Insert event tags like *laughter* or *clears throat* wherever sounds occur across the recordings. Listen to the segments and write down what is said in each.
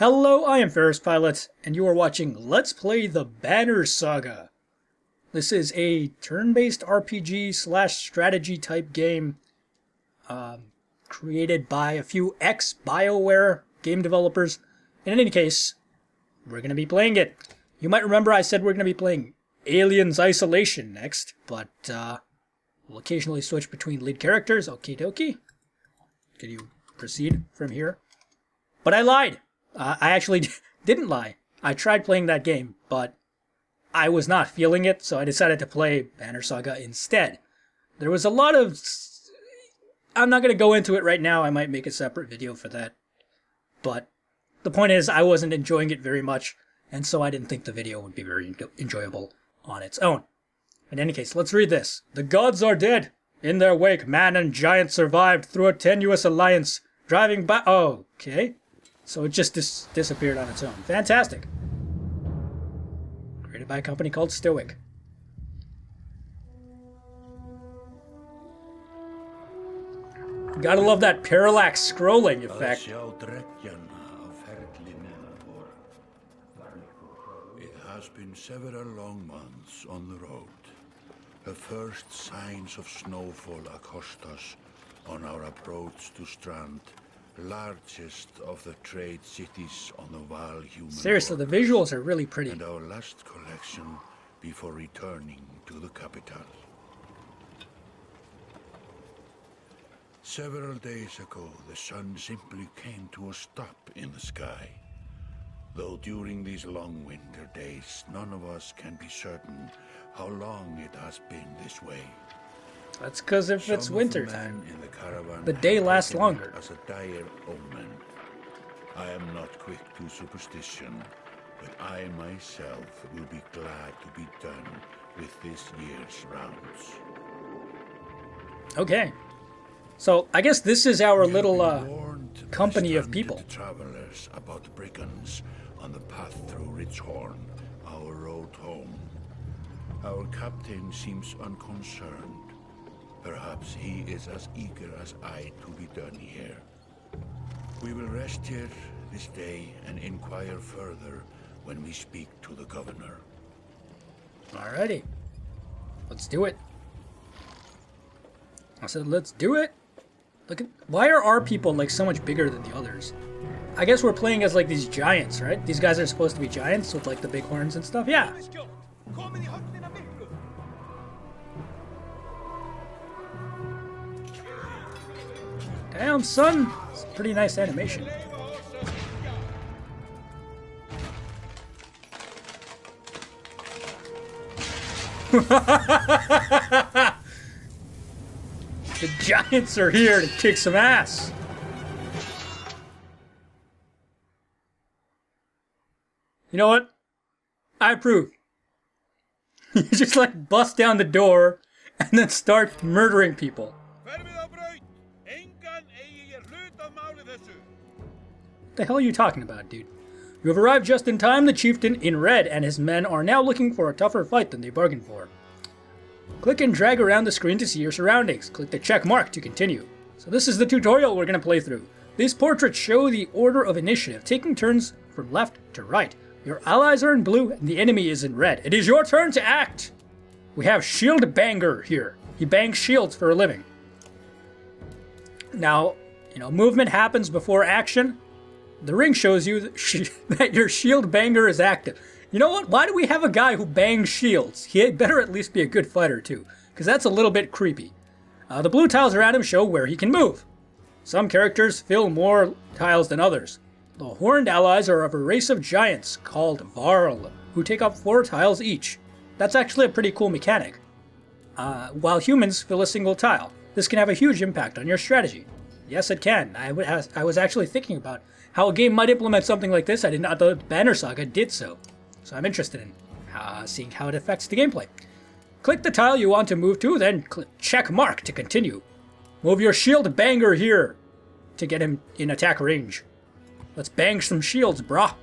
Hello, I am FerrousPilot, and you are watching Let's Play the Banner Saga. This is a turn-based RPG slash strategy type game um, created by a few ex-BioWare game developers. In any case, we're going to be playing it. You might remember I said we're going to be playing Aliens Isolation next, but uh, we'll occasionally switch between lead characters. Okie dokie. Can you proceed from here? But I lied! Uh, I actually *laughs* didn't lie. I tried playing that game, but I was not feeling it, so I decided to play Banner Saga instead. There was a lot of. I'm not going to go into it right now. I might make a separate video for that. But the point is, I wasn't enjoying it very much, and so I didn't think the video would be very enjoyable on its own. In any case, let's read this. The gods are dead. In their wake, man and giant survived through a tenuous alliance, driving by. Oh, okay. So it just dis disappeared on its own. Fantastic. Created by a company called Stoic. Gotta love that parallax scrolling effect. It has been several long months on the road. The first signs of snowfall accost us on our approach to Strand largest of the trade cities on the Val human Seriously, the visuals are really pretty. And our last collection before returning to the capital. Several days ago, the sun simply came to a stop in the sky. Though during these long winter days, none of us can be certain how long it has been this way. That's because if Some it's winter time, the, day lasts longer. As a dire omen. I am not quick to superstition, but I myself will be glad to be done with this year's rounds. Okay. So I guess this is our little uh, company of people. Travelers about brigands on the path through Richhorn, our road home. Our captain seems unconcerned Perhaps he is as eager as I to be done here. We will rest here this day and inquire further when we speak to the governor. Alrighty. Let's do it. I said, let's do it. Look at why are our people like so much bigger than the others? I guess we're playing as like these giants, right? These guys are supposed to be giants with like the big horns and stuff. Yeah. Damn, son! It's a pretty nice animation. *laughs* the Giants are here to kick some ass. You know what? I approve. *laughs* you just like bust down the door and then start murdering people. The hell are you talking about, dude? You have arrived just in time. The chieftain in red and his men are now looking for a tougher fight than they bargained for. Click and drag around the screen to see your surroundings. Click the check mark to continue. So this is the tutorial we're going to play through. These portraits show the order of initiative, taking turns from left to right. Your allies are in blue and the enemy is in red. It is your turn to act! We have Shield Banger here. He bangs shields for a living. Now, you know, movement happens before action. The ring shows you *laughs* that your shield banger is active. You know what? Why do we have a guy who bangs shields? He better at least be a good fighter, too, because that's a little bit creepy. Uh, the blue tiles around him show where he can move. Some characters fill more tiles than others. The horned allies are of a race of giants called Varl, who take up four tiles each. That's actually a pretty cool mechanic. Uh, while humans fill a single tile. This can have a huge impact on your strategy. Yes, it can. I, I was actually thinking about how a game might implement something like this. I did not know Banner Saga did so. So I'm interested in uh, seeing how it affects the gameplay. Click the tile you want to move to, then click check mark to continue. Move your shield banger here to get him in attack range. Let's bang some shields, brah.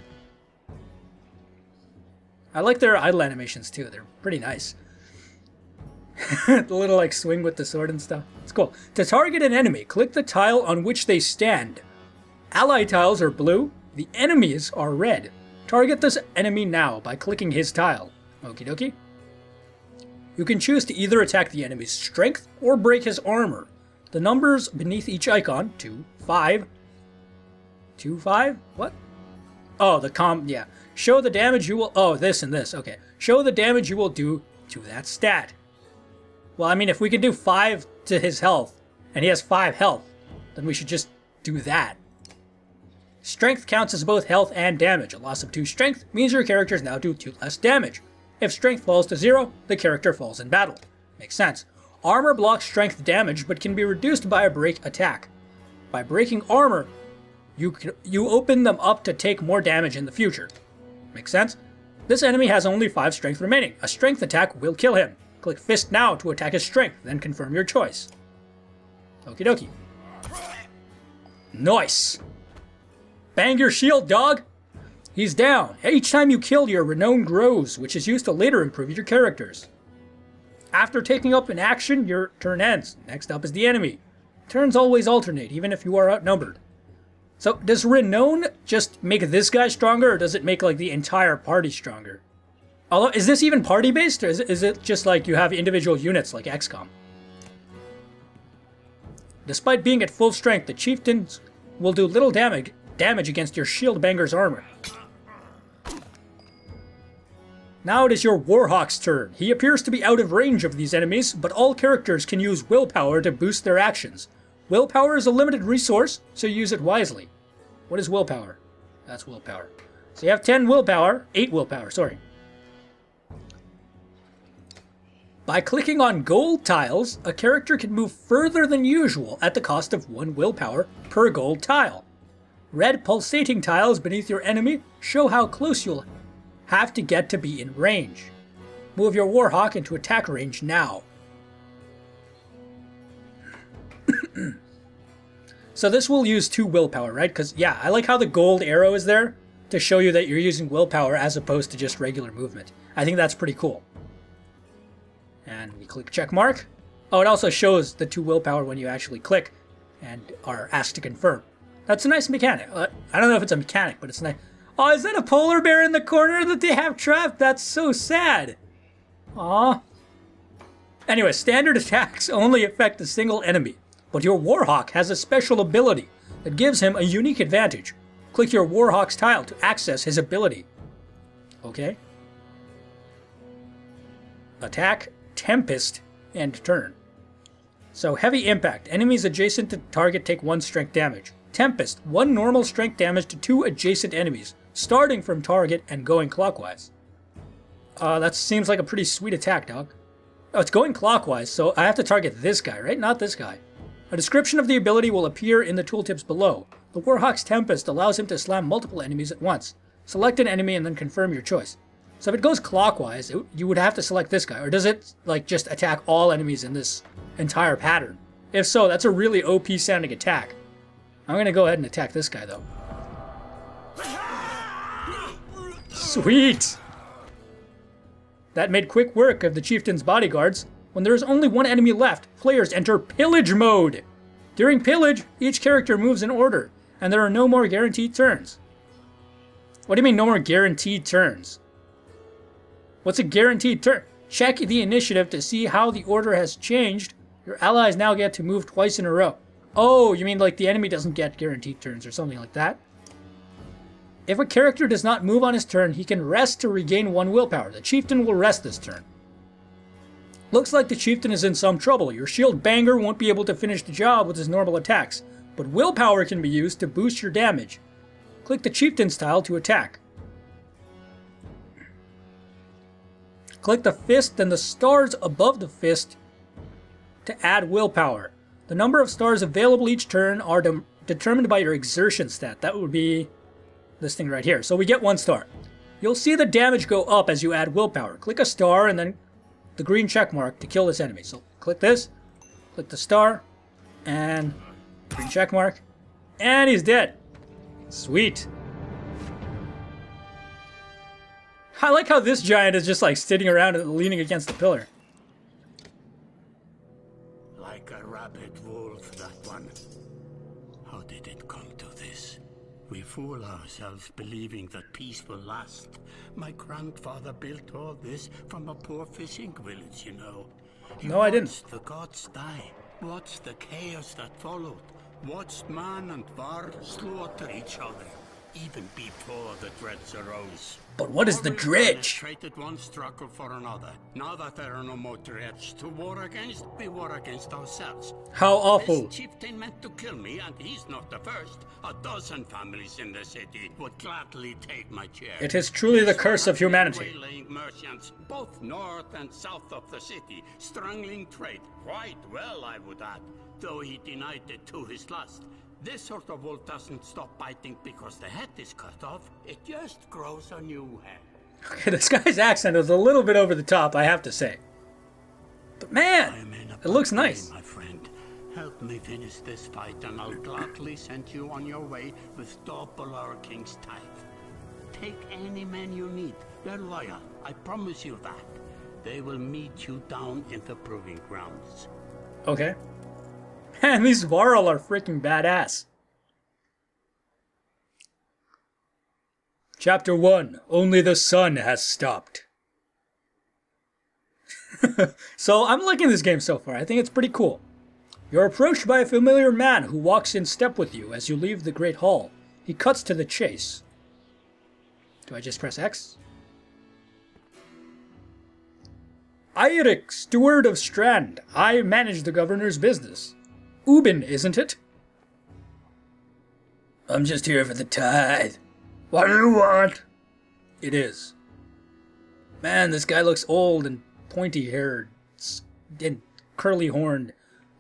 I like their idle animations too. They're pretty nice. *laughs* the little like swing with the sword and stuff. It's cool. To target an enemy, click the tile on which they stand Ally tiles are blue, The enemies are red. Target this enemy now by clicking his tile. Okie dokie. You can choose to either attack the enemy's strength or break his armor. The numbers beneath each icon, 2, 5, 2, 5, what? Oh, the com, yeah. Show the damage you will, oh, this and this, okay. Show the damage you will do to that stat. Well, I mean, if we can do 5 to his health, and he has 5 health, then we should just do that. Strength counts as both health and damage. A loss of 2 strength means your characters now do 2 less damage. If strength falls to 0, the character falls in battle. Makes sense. Armor blocks strength damage but can be reduced by a break attack. By breaking armor, you, can, you open them up to take more damage in the future. Makes sense? This enemy has only 5 strength remaining. A strength attack will kill him. Click Fist now to attack his strength, then confirm your choice. Okie dokie. Nice! Bang your shield, dog! He's down. Each time you kill, your renown grows, which is used to later improve your characters. After taking up an action, your turn ends. Next up is the enemy. Turns always alternate, even if you are outnumbered. So, does renown just make this guy stronger, or does it make, like, the entire party stronger? Although, is this even party-based, or is it, is it just like you have individual units like XCOM? Despite being at full strength, the chieftains will do little damage, damage against your shield banger's armor. Now it is your Warhawk's turn. He appears to be out of range of these enemies, but all characters can use willpower to boost their actions. Willpower is a limited resource, so use it wisely. What is willpower? That's willpower. So you have 10 willpower, 8 willpower, sorry. By clicking on gold tiles, a character can move further than usual at the cost of 1 willpower per gold tile. Red pulsating tiles beneath your enemy show how close you'll have to get to be in range. Move your Warhawk into attack range now. *clears throat* so this will use two willpower, right? Because, yeah, I like how the gold arrow is there to show you that you're using willpower as opposed to just regular movement. I think that's pretty cool. And we click check mark. Oh, it also shows the two willpower when you actually click and are asked to confirm. That's a nice mechanic. Uh, I don't know if it's a mechanic, but it's nice. Oh, is that a polar bear in the corner that they have trapped? That's so sad. Aw. Anyway, standard attacks only affect a single enemy, but your Warhawk has a special ability that gives him a unique advantage. Click your Warhawk's tile to access his ability. Okay. Attack, Tempest, and turn. So, heavy impact. Enemies adjacent to target take 1 strength damage. Tempest, 1 normal strength damage to 2 adjacent enemies starting from target and going clockwise. Uh, that seems like a pretty sweet attack, dog. Oh, it's going clockwise, so I have to target this guy, right? Not this guy. A description of the ability will appear in the tooltips below. The Warhawk's Tempest allows him to slam multiple enemies at once. Select an enemy and then confirm your choice. So if it goes clockwise, it, you would have to select this guy, or does it like just attack all enemies in this entire pattern? If so, that's a really OP sounding attack. I'm gonna go ahead and attack this guy though. Sweet! That made quick work of the chieftain's bodyguards. When there is only one enemy left, players enter pillage mode. During pillage, each character moves in order, and there are no more guaranteed turns. What do you mean no more guaranteed turns? What's a guaranteed turn? Check the initiative to see how the order has changed. Your allies now get to move twice in a row. Oh, you mean like the enemy doesn't get guaranteed turns or something like that? If a character does not move on his turn, he can rest to regain one willpower. The chieftain will rest this turn. Looks like the chieftain is in some trouble. Your shield banger won't be able to finish the job with his normal attacks, but willpower can be used to boost your damage. Click the chieftain's tile to attack. Click the fist and the stars above the fist to add willpower. The number of stars available each turn are de determined by your exertion stat. That would be this thing right here. So we get one star. You'll see the damage go up as you add willpower. Click a star and then the green check mark to kill this enemy. So click this, click the star, and green check mark, and he's dead. Sweet. I like how this giant is just like sitting around and leaning against the pillar. We fool ourselves believing that peace will last. My grandfather built all this from a poor fishing village, you know. He No, I didn't. watched the gods die. Watched the chaos that followed. Watched man and Varl slaughter each other. Even before the dredge arose. But what is the dredge? Traded one struggle for another. Now that there are no more dredge to war against, we war against ourselves. How awful. This chieftain meant to kill me, and he's not the first. A dozen families in the city would gladly take my chair. It is truly the curse of humanity. Waylaying merchants, both north and south of the city, strangling trade. Quite well, I would add, though he denied it to his last. This sort of wolf doesn't stop biting because the head is cut off. It just grows a new head. Okay, *laughs* this guy's accent is a little bit over the top, I have to say. But man, am in a it looks nice. my friend. Help me finish this fight, and I'll gladly send you on your way with double our king's tithe. Take any men you need. They're loyal. I promise you that. They will meet you down in the proving grounds. Okay. Man, these Varl are freaking badass. Chapter 1 Only the Sun Has Stopped. *laughs* so, I'm liking this game so far. I think it's pretty cool. You're approached by a familiar man who walks in step with you as you leave the Great Hall. He cuts to the chase. Do I just press X? Eirik, steward of Strand. I manage the governor's business. Ubin, isn't it? I'm just here for the tithe. What do you want? It is. Man, this guy looks old and pointy haired and curly horned.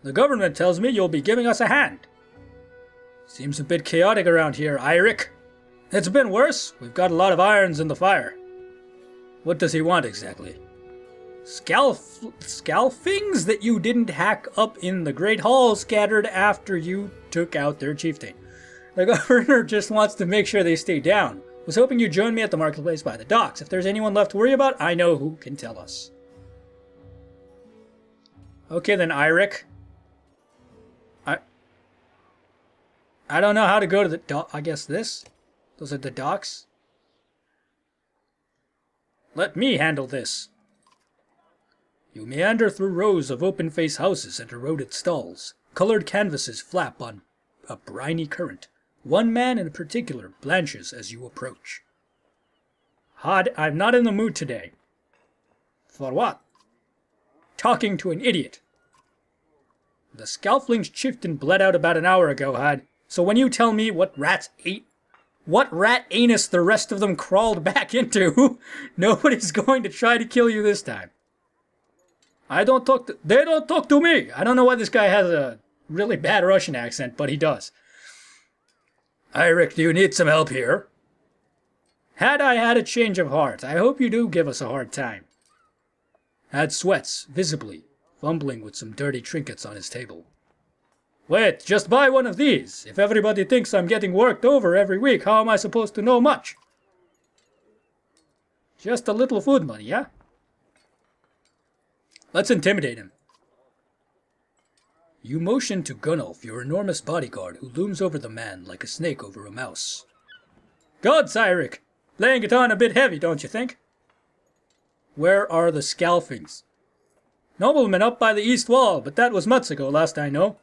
The government tells me you'll be giving us a hand. Seems a bit chaotic around here, Eirik. It's been worse. We've got a lot of irons in the fire. What does he want exactly? Scalf- scalfings that you didn't hack up in the Great Hall scattered after you took out their chieftain. The *laughs* governor just wants to make sure they stay down. Was hoping you'd join me at the marketplace by the docks. If there's anyone left to worry about, I know who can tell us. Okay then, Eirik. I I don't know how to go to the dock. I guess this? Those are the docks? Let me handle this. You meander through rows of open face houses and eroded stalls. Colored canvases flap on a briny current. One man in particular blanches as you approach. Hod, I'm not in the mood today. For what? Talking to an idiot. The Scalfling's chieftain bled out about an hour ago, Hod. So when you tell me what rats ate, what rat anus the rest of them crawled back *laughs* into, nobody's going to try to kill you this time. I don't talk to, they don't talk to me. I don't know why this guy has a really bad Russian accent, but he does. Do you need some help here? Had I had a change of heart, I hope you do give us a hard time. Had sweats, visibly, fumbling with some dirty trinkets on his table. Wait, just buy one of these. If everybody thinks I'm getting worked over every week, how am I supposed to know much? Just a little food money, yeah? Let's intimidate him. You motion to Gunnulf, your enormous bodyguard, who looms over the man like a snake over a mouse. God, Eirik! Laying it on a bit heavy, don't you think? Where are the Scalfings? Noblemen up by the east wall, but that was months ago, last I know.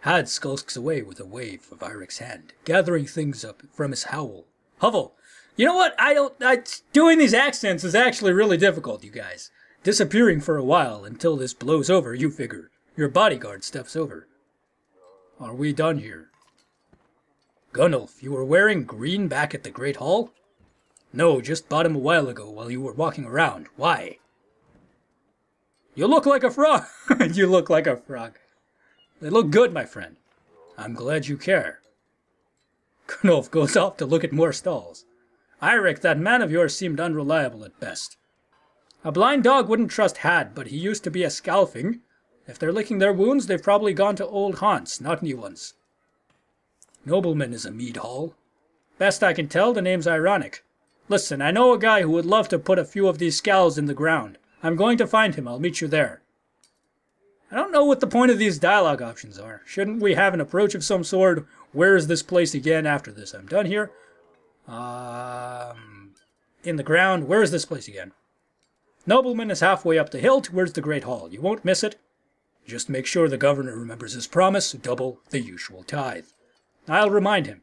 Had skulks away with a wave of Eirik's hand, gathering things up from his howl. Hovel, you know what? I don't. I, doing these accents is actually really difficult, you guys. Disappearing for a while until this blows over, you figure. Your bodyguard steps over. Are we done here? Gunnulf, you were wearing green back at the Great Hall? No, just bought him a while ago while you were walking around. Why? You look like a frog. *laughs* you look like a frog. They look good, my friend. I'm glad you care. Gunnulf goes off to look at more stalls. Eirik, that man of yours seemed unreliable at best. A blind dog wouldn't trust Had, but he used to be a scalfing. If they're licking their wounds, they've probably gone to old haunts, not new ones. Nobleman is a mead hall. Best I can tell, the name's ironic. Listen, I know a guy who would love to put a few of these scowls in the ground. I'm going to find him. I'll meet you there. I don't know what the point of these dialogue options are. Shouldn't we have an approach of some sort? Where is this place again after this? I'm done here. Um, in the ground. Where is this place again? Nobleman is halfway up the hill towards the Great Hall. You won't miss it. Just make sure the governor remembers his promise, double the usual tithe. I'll remind him.